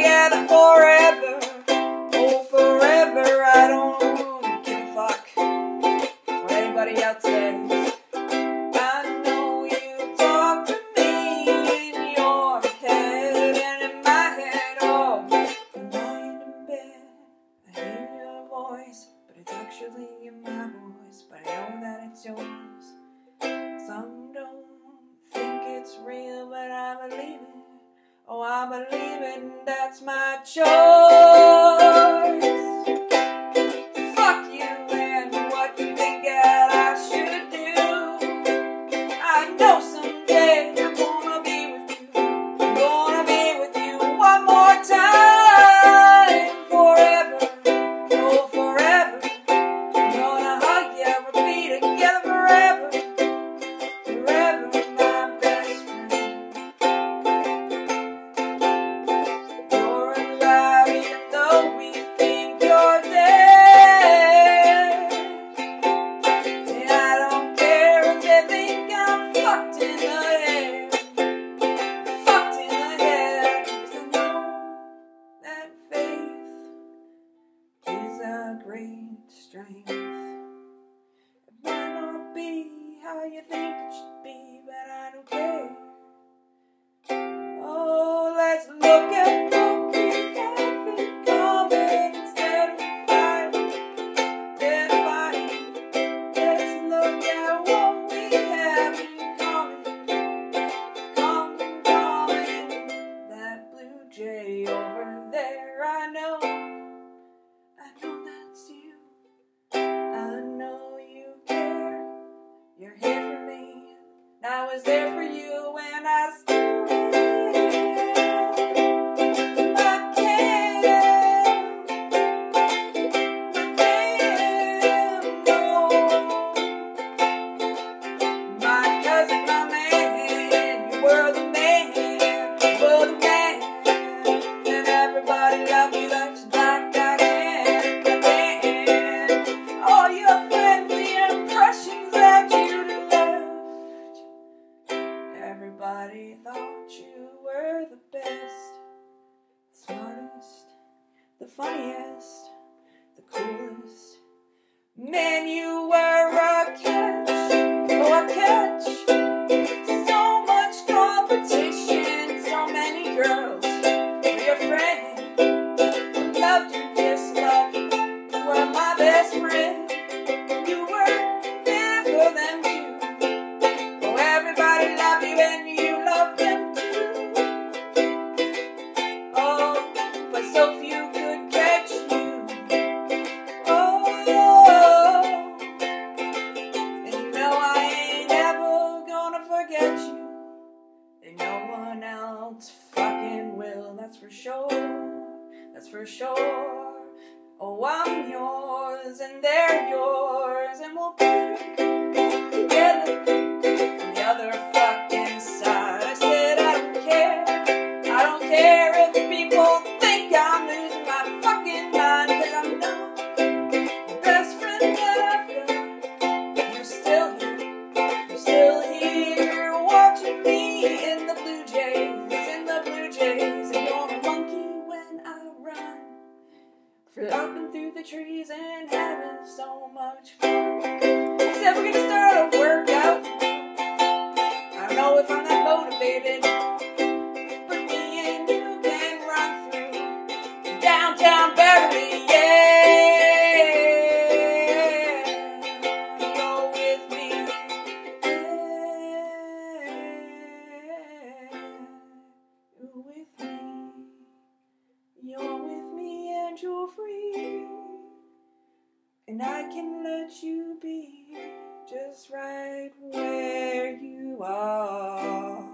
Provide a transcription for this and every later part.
together forever. I'm a leaving, that's my choice. great strength. It might not be how you think it should be, but I don't care. Oh, let's look at was there for you when Everybody thought you were the best, the smartest, the funniest, the coolest. Man, you were. don't fucking will, that's for sure, that's for sure. Oh, I'm yours and they're yours, and we'll be together the other Bumping through the trees and having so much fun. Except we're gonna start a workout. I don't know if I'm that motivated, but me and you can run through downtown Beverly, yeah. And I can let you be just right where you are.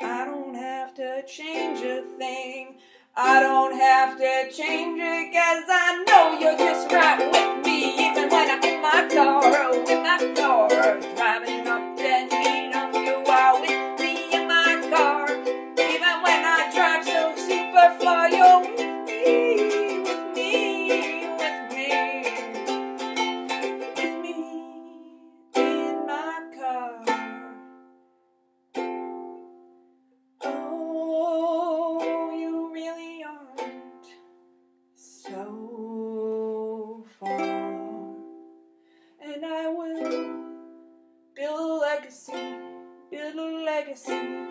I don't have to change a thing. I don't have to change it cause I know you're just right with me. Even when I'm in my car or with my car driving up Christ.